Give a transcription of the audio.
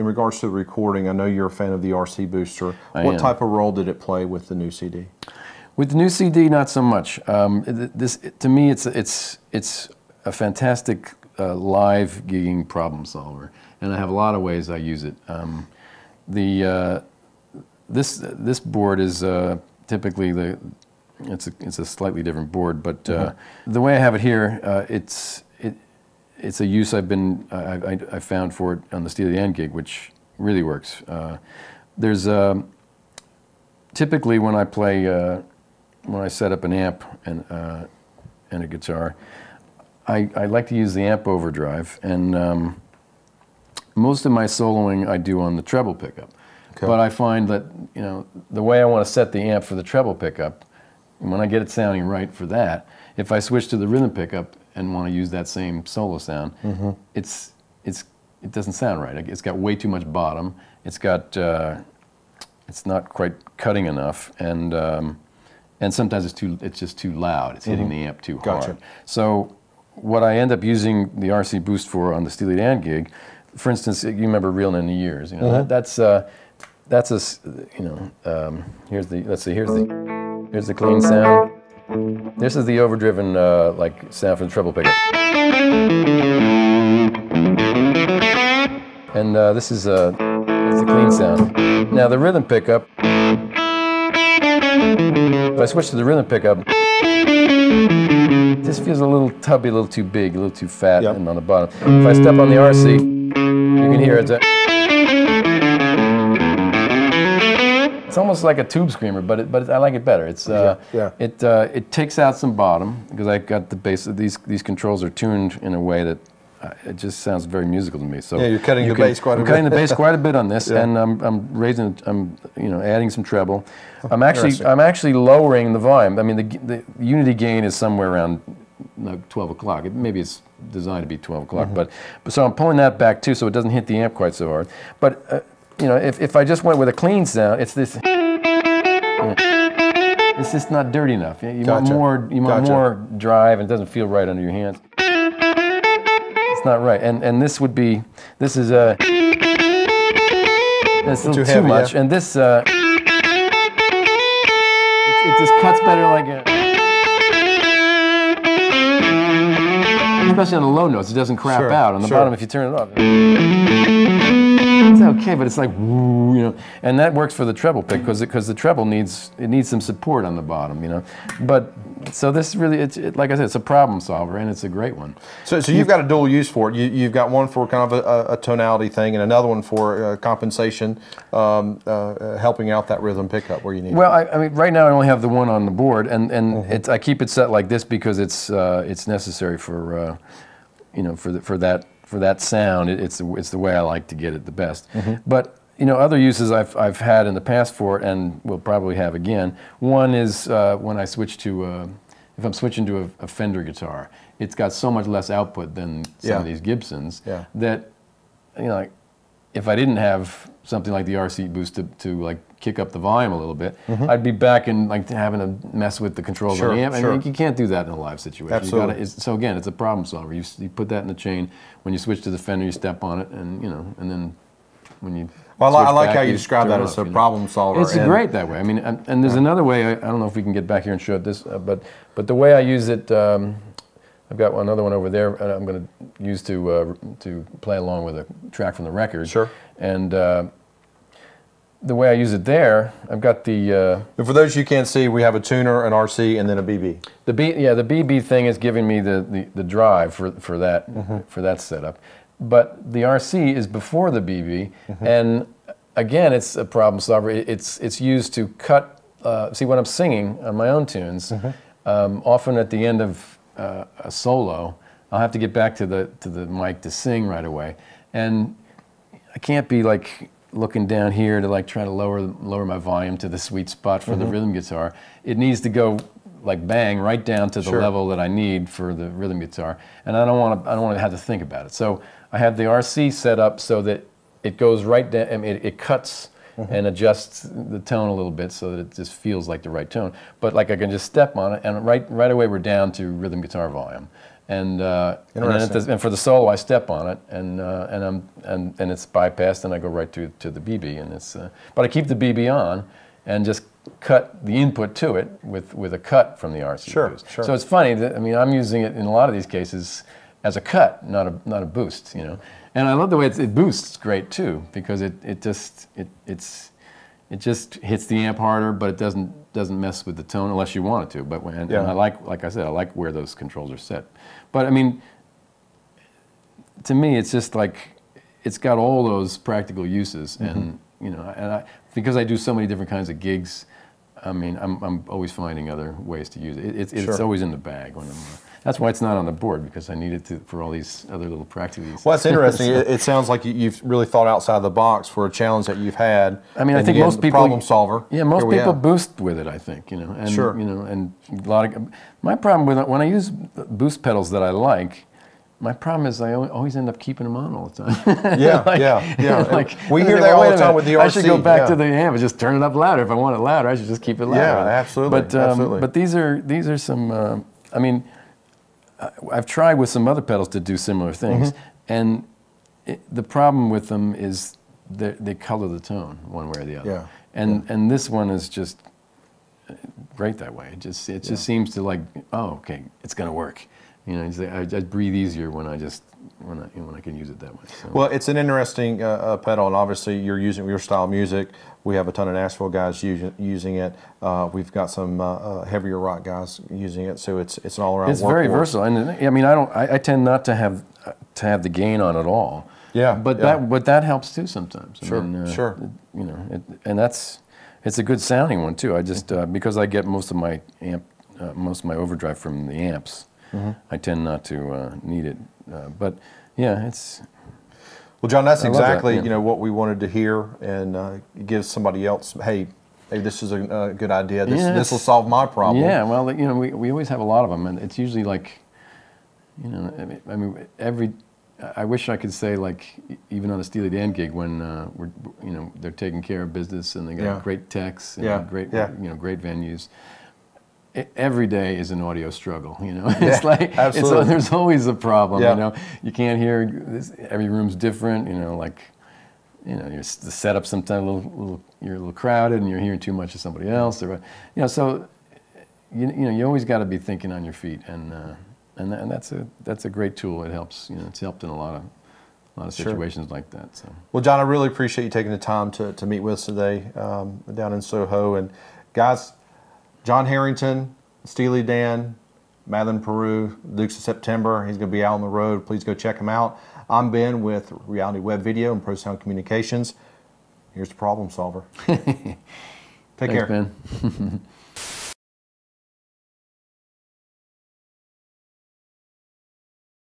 in regards to the recording, I know you're a fan of the RC Booster. I what am. type of role did it play with the new CD? With the new CD, not so much. Um, this, to me, it's it's it's a fantastic uh, live gigging problem solver, and I have a lot of ways I use it. Um, the uh, this this board is uh, typically the it's a, it's a slightly different board, but uh, the way I have it here, uh, it's it it's a use I've been I, I, I found for it on the Steely Dan gig, which really works. Uh, there's um, typically when I play uh, when I set up an amp and uh, and a guitar, I, I like to use the amp overdrive, and um, most of my soloing I do on the treble pickup. Okay. But I find that you know the way I want to set the amp for the treble pickup, and when I get it sounding right for that, if I switch to the rhythm pickup and want to use that same solo sound, it's it's it doesn't sound right. It's got way too much bottom. It's got uh, it's not quite cutting enough, and um, and sometimes it's too it's just too loud. It's hitting the amp too Gotcha. hard. So what I end up using the RC boost for on the Steely Dan gig, for instance, you remember reeling in the years. You know, that, that's uh, that's a you know um, here's the let's see here's the here's the clean sound. This is the overdriven uh, like sound for the treble pickup. And uh, this is a, that's the clean sound. Now the rhythm pickup. If I switch to the rhythm pickup, this feels a little tubby, a little too big, a little too fat, Yep. and on the bottom. If I step on the RC, you can hear it's a. It's almost like a tube screamer, but it, but I like it better. It's uh, Yeah, it uh, it takes out some bottom because I got the bass. These these controls are tuned in a way that uh, it just sounds very musical to me. So Yeah, you're cutting you the bass quite a I'm cutting bit. the bass quite a bit on this, Yeah. and I'm, I'm raising. I'm you know adding some treble. I'm actually. I'm actually lowering the volume. I mean the the unity gain is somewhere around like 12 o'clock. It, maybe it's designed to be 12 o'clock, Mm-hmm. but, but so I'm pulling that back too, so it doesn't hit the amp quite so hard. But uh, you know, if, if I just went with a clean sound, it's this. It's just not dirty enough. You want more. You want Gotcha. more drive, and it doesn't feel right under your hands. It's not right. And and this would be. This is a. That's a little Too too, heavy, much. yeah. And this. Uh, it, it just cuts better like a. Especially on the low notes, it doesn't crap Sure, out. On the sure. bottom, if you turn it off, it's okay, but it's like woo, you know, and that works for the treble pick because because the treble needs it needs some support on the bottom, you know. But so this really, it's it, like I said, it's a problem solver and it's a great one. So, so you've got a dual use for it. You, you've got one for kind of a, a tonality thing, and another one for uh, compensation, um, uh, uh, helping out that rhythm pickup where you need. it. Well, I, I mean, right now I only have the one on the board, and and it's, I keep it set like this because it's uh, it's necessary for uh, you know for the, for that for that sound. It, it's the, it's the way I like to get it the best. But you know, other uses I've I've had in the past for it, and will probably have again. One is uh, when I switch to uh, if I'm switching to a, a Fender guitar, it's got so much less output than some Yeah. of these Gibsons Yeah. that you know, like, if I didn't have something like the RC boost to, to like kick up the volume a little bit, I'd be back in like having to mess with the controls Mm-hmm. Sure, on the amp. sure. And you can't do that in a live situation. You Absolutely. gotta, so again, it's a problem solver. You, you put that in the chain. When you switch to the Fender, you step on it, and you know, and then when you Well, I, li- I switch like back, how you describe that as off, a you know. problem solver. It's and- great that way. I mean, and, and there's another way. I, I don't know if we can get back here and show it this, uh, but but the way I use it, um, I've got another one over there. And I'm going to use to uh, to play along with a track from the record. Sure. And uh, the way I use it there, I've got the uh, And for those you can't see, we have a tuner, an RC, and then a BB. the B, yeah, the BB thing is giving me the, the, the drive for, for that for that setup, but the RC is before the BB, and again, it's a problem solver. It's it's used to cut. Uh, see, when I'm singing on my own tunes, um, often at the end of uh, a solo, I'll have to get back to the to the mic to sing right away, and I can't be like looking down here to like try to lower lower my volume to the sweet spot for the Mm-hmm. rhythm guitar. It needs to go like bang right down to the Sure. level that I need for the rhythm guitar, and I don't want to I don't want to have to think about it. So I have the RC set up so that it goes right down. I mean, it, it cuts. Mm-hmm. And adjusts the tone a little bit so that it just feels like the right tone. But like I can just step on it, and right right away we're down to rhythm guitar volume, And, uh, and, Interesting. and for the solo, I step on it, and uh, and I'm and, and it's bypassed, and I go right to to the BB, and it's. Uh, but I keep the BB on, and just cut the input to it with with a cut from the RC Sure, boost. sure. So it's funny that I mean I'm using it in a lot of these cases as a cut, not a not a boost, you know. And I love the way it boosts great too because it it just it it's it just hits the amp harder, but it doesn't doesn't mess with the tone unless you want it to. But when, and, Yeah. I like like I said, I like where those controls are set. But I mean, to me, it's just like it's got all those practical uses, Mm-hmm. and you know, and I because I do so many different kinds of gigs. I mean, I'm, I'm always finding other ways to use it. it it's, it's Sure. always in the bag when I'm. Uh, that's why it's not on the board because I need it to for all these other little practical uses. Well, that's interesting. it, it sounds like you, you've really thought outside the box for a challenge that you've had. I mean, I think again, most people problem solver. Yeah, most people have. boost with it. I think you know, and Sure. you know, and a lot of my problem with it when I use boost pedals that I like. My problem is I always end up keeping them on all the time. Yeah, Like- yeah, yeah. like, we hear that all the time minute, with the RC. I should go back yeah. to the amp and just turn it up louder. If I want it louder, I should just keep it louder. Yeah, absolutely, But um, absolutely. but these are these are some. Uh, I mean, I've tried with some other pedals to do similar things, Mm-hmm. and it, the problem with them is they they color the tone one way or the other. Yeah, And and this one is just great that way. It just it just seems to like oh okay it's gonna work. You know, I, I breathe easier when I just when I when I can use it that way. So. Well, it's an interesting uh, uh, pedal, and obviously you're using your style of music. We have a ton of Nashville guys using, using it. Uh, we've got some uh, uh, heavier rock guys using it, so it's it's an all around. It's very versatile, and I mean, I don't. I, I tend not to have to have the gain on at all. Yeah, but yeah. that but that helps too sometimes. I Sure, mean, uh, sure. You know, it, and that's it's a good sounding one too. I just uh, because I get most of my amp, uh, most of my overdrive from the amps. Mm-hmm. I tend not to uh, need it, uh, but yeah, it's Well, Jon, that's I love that, exactly yeah. you know what we wanted to hear, and uh, give somebody else, hey, hey, this is a, a good idea. This Yeah, this will solve my problem. Yeah, well, you know, we, we always have a lot of them, and it's usually like, you know, I mean, I mean every. I wish I could say like even on a Steely Dan gig when uh, we're you know they're taking care of business and they got Yeah. great techs and Yeah, great yeah. you know great venues. Every day is an audio struggle, you know. It's like it's, there's always a problem, Yeah. you know. You can't hear this, every room's different, you know. Like you know, your, the setup sometimes a little, little, you're a little crowded and you're hearing too much of somebody else. Or, you know, so you, you know, you always got to be thinking on your feet, and uh, and, and that's a that's a great tool. It helps. You know, it's helped in a lot of a lot of Sure. situations like that. So Well, Jon, I really appreciate you taking the time to, to meet with us today um, down in Soho. And guys, Jon Herington, Steely Dan, Madeleine Peyroux, Dukes of September. He's going to be out on the road. Please go check him out. I'm Ben with Reality Web Video and Pro Sound Communications. Here's the problem solver. Take thanks, care. Ben.